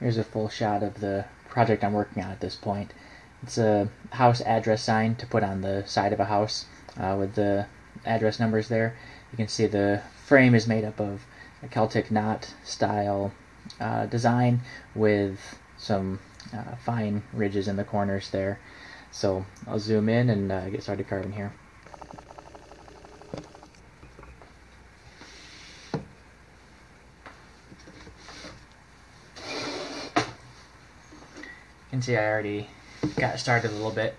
here's a full shot of the project I'm working on at this point. It's a house address sign to put on the side of a house uh, with the address numbers there. You can see the frame is made up of a Celtic knot style uh, design with some uh, fine ridges in the corners there. So I'll zoom in and uh, get started carving here. Can see I already got started a little bit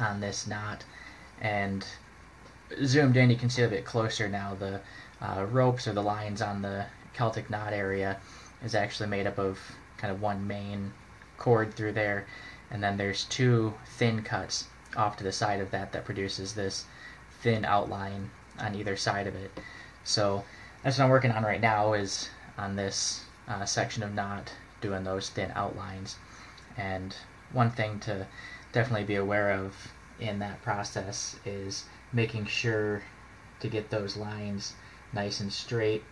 on this knot and zoomed in. You can see a bit closer now. The uh, ropes or the lines on the Celtic knot area is actually made up of kind of one main cord through there. And then there's two thin cuts off to the side of that that produces this thin outline on either side of it. So that's what I'm working on right now is on this uh, section of knot doing those thin outlines and one thing to definitely be aware of in that process is making sure to get those lines nice and straight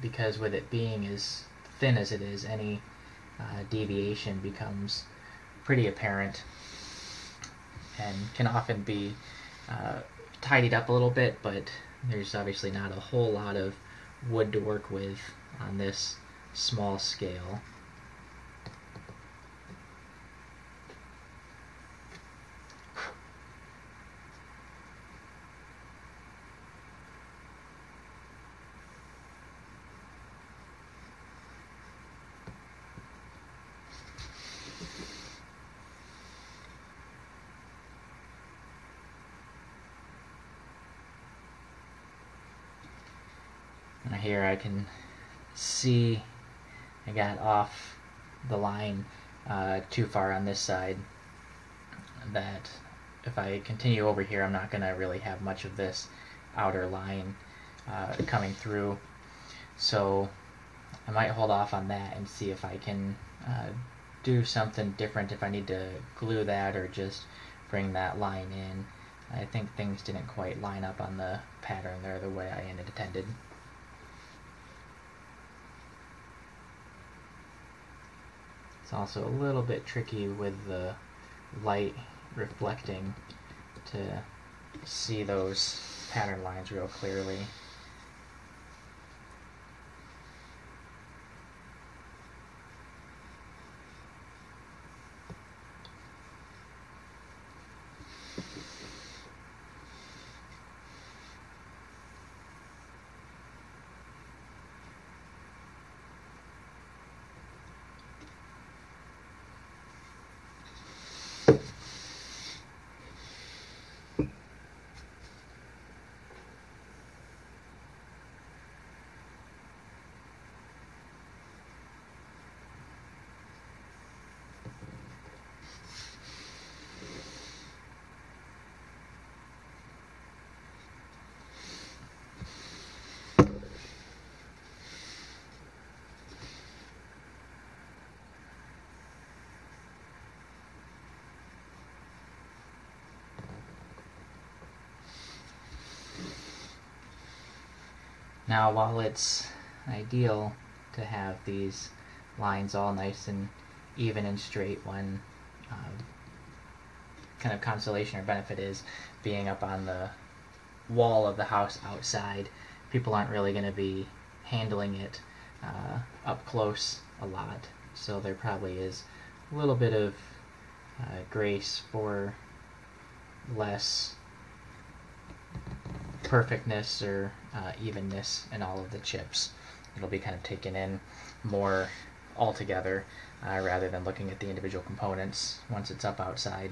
because with it being as thin as it is, any uh, deviation becomes pretty apparent and can often be uh, tidied up a little bit, but there's obviously not a whole lot of wood to work with on this small scale. And here I can see I got off the line uh, too far on this side that if I continue over here I'm not going to really have much of this outer line uh, coming through so I might hold off on that and see if I can uh, do something different if I need to glue that or just bring that line in I think things didn't quite line up on the pattern there the way I intended. It's also a little bit tricky with the light reflecting to see those pattern lines real clearly. Now while it's ideal to have these lines all nice and even and straight when um, kind of consolation or benefit is being up on the wall of the house outside, people aren't really going to be handling it uh, up close a lot. So there probably is a little bit of uh, grace for less perfectness or uh, evenness in all of the chips. It'll be kind of taken in more altogether uh, rather than looking at the individual components once it's up outside.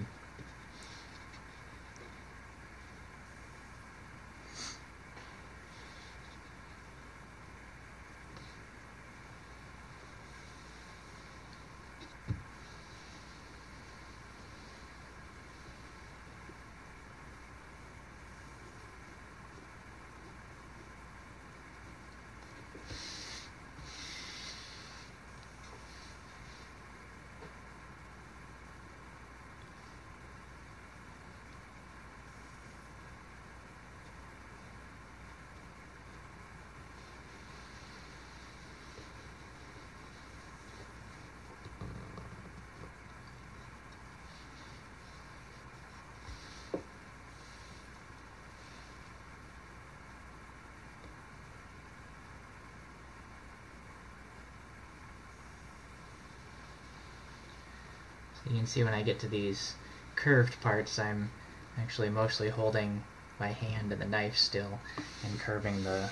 You can see when I get to these curved parts, I'm actually mostly holding my hand and the knife still and curving the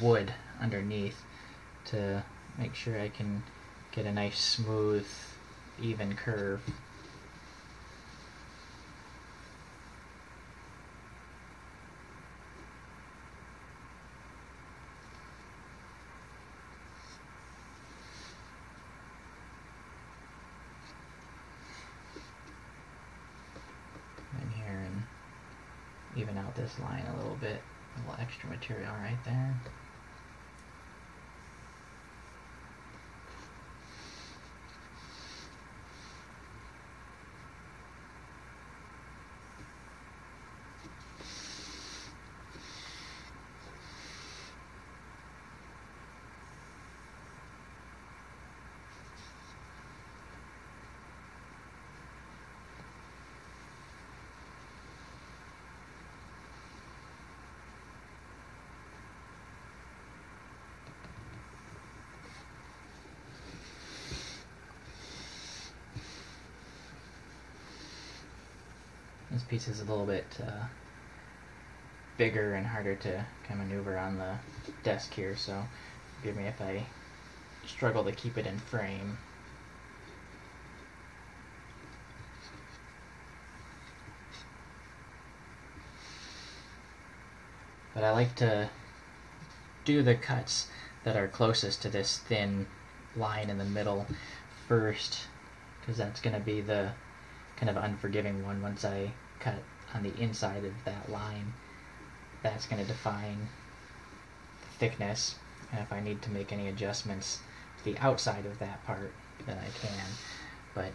wood underneath to make sure I can get a nice smooth even curve. in here and even out this line a little bit. A little extra material right there. This piece is a little bit uh, bigger and harder to kind of maneuver on the desk here, so forgive me if I struggle to keep it in frame. But I like to do the cuts that are closest to this thin line in the middle first, because that's going to be the kind of unforgiving one once I cut on the inside of that line. That's going to define the thickness, and if I need to make any adjustments to the outside of that part, then I can. But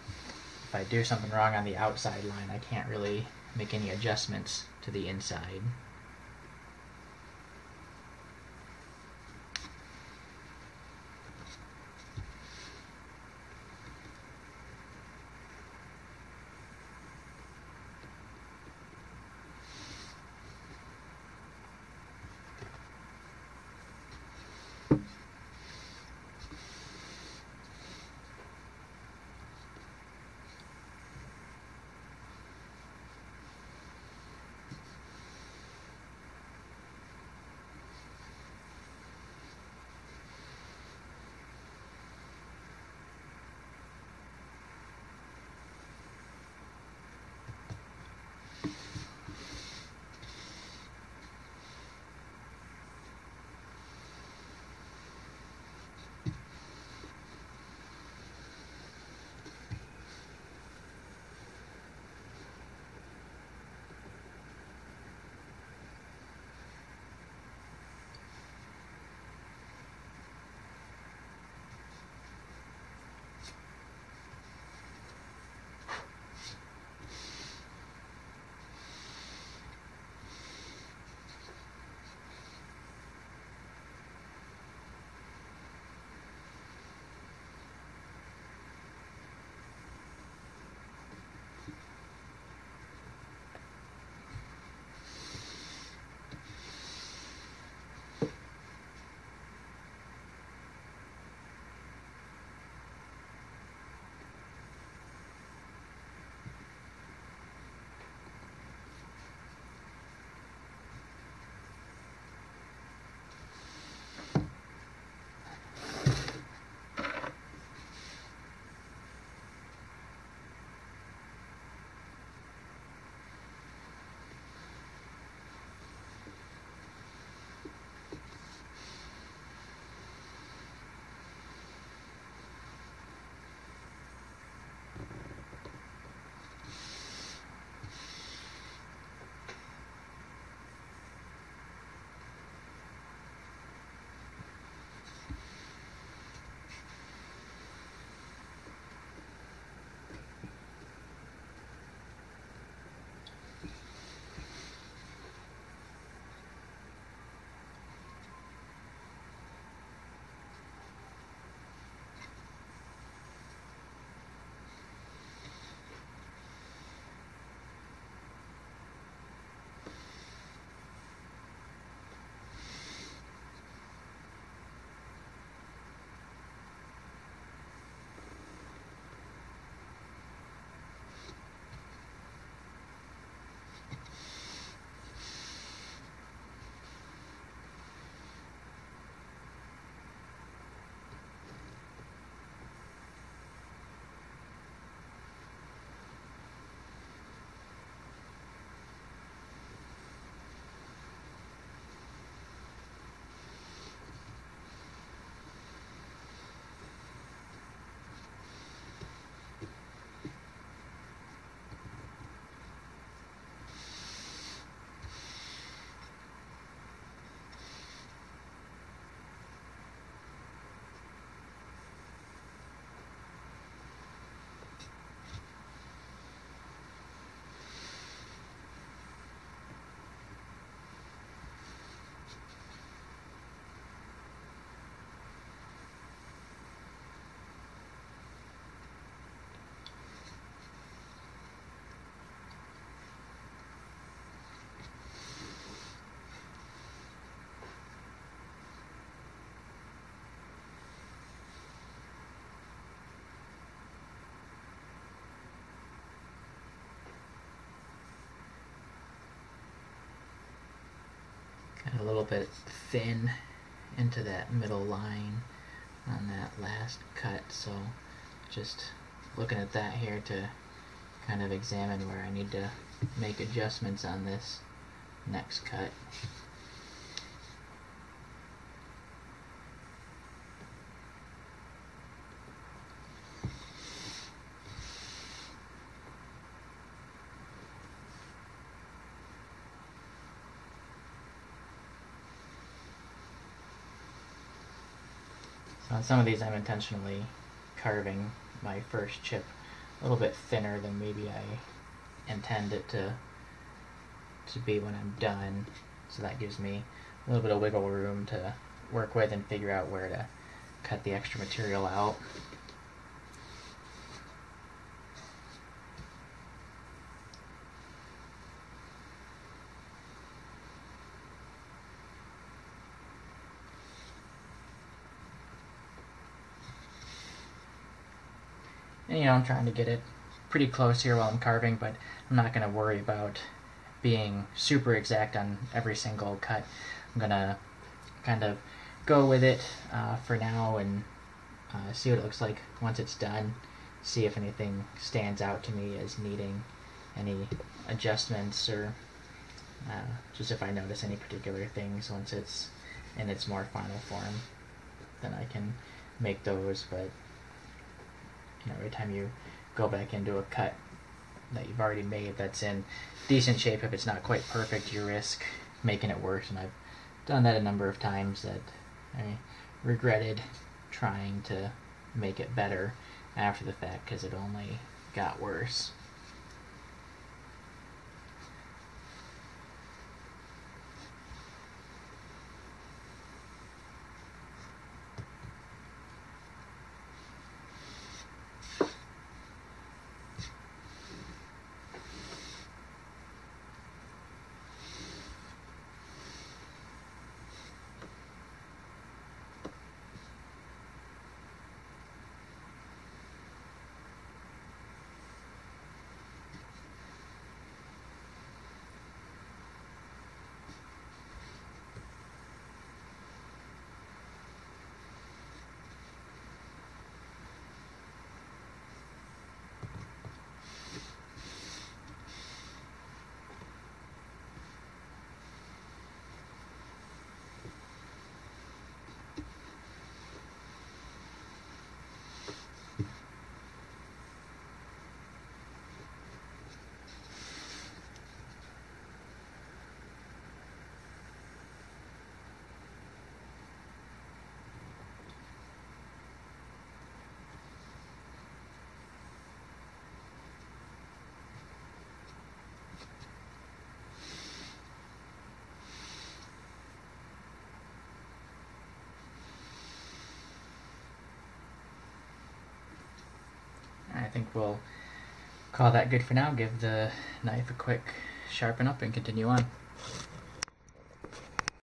if I do something wrong on the outside line, I can't really make any adjustments to the inside. Bit thin into that middle line on that last cut. So just looking at that here to kind of examine where I need to make adjustments on this next cut. Some of these I'm intentionally carving my first chip a little bit thinner than maybe I intend it to to be when I'm done. So that gives me a little bit of wiggle room to work with and figure out where to cut the extra material out. You know, I'm trying to get it pretty close here while I'm carving, but I'm not going to worry about being super exact on every single cut. I'm going to kind of go with it uh, for now and uh, see what it looks like once it's done. See if anything stands out to me as needing any adjustments or uh, just if I notice any particular things once it's in its more final form, then I can make those. But every time you go back into a cut that you've already made that's in decent shape, if it's not quite perfect, you risk making it worse. And I've done that a number of times that I regretted trying to make it better after the fact because it only got worse. I think we'll call that good for now. Give the knife a quick sharpen up and continue on.